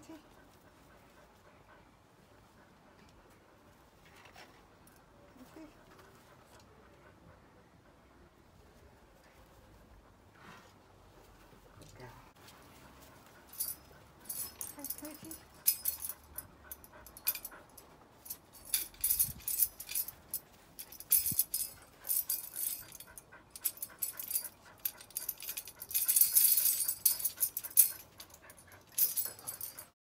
Katie. Okay. Good Katie.